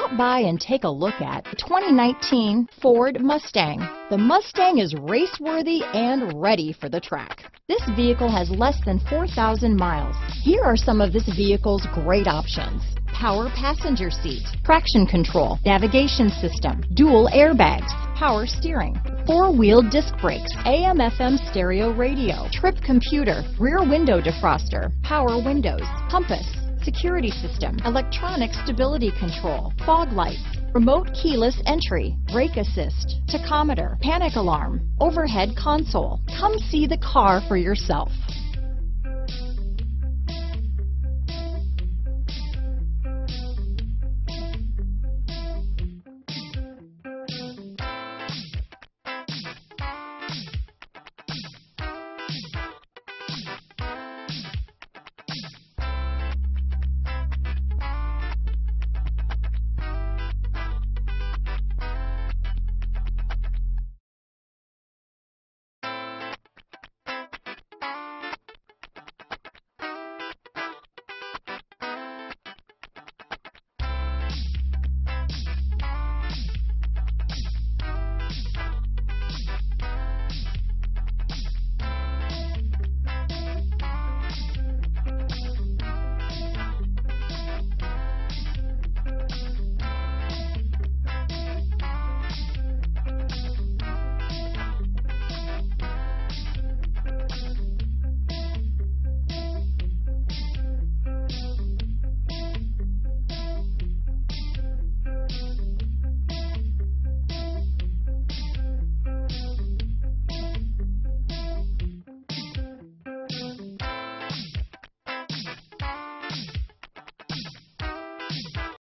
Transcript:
Stop by and take a look at the 2019 Ford Mustang. The Mustang is race-worthy and ready for the track. This vehicle has less than 4,000 miles. Here are some of this vehicle's great options. Power passenger seat, traction control, navigation system, dual airbags, power steering, four-wheel disc brakes, AM FM stereo radio, trip computer, rear window defroster, power windows, compass, security system, electronic stability control, fog lights, remote keyless entry, brake assist, tachometer, panic alarm, overhead console. Come see the car for yourself.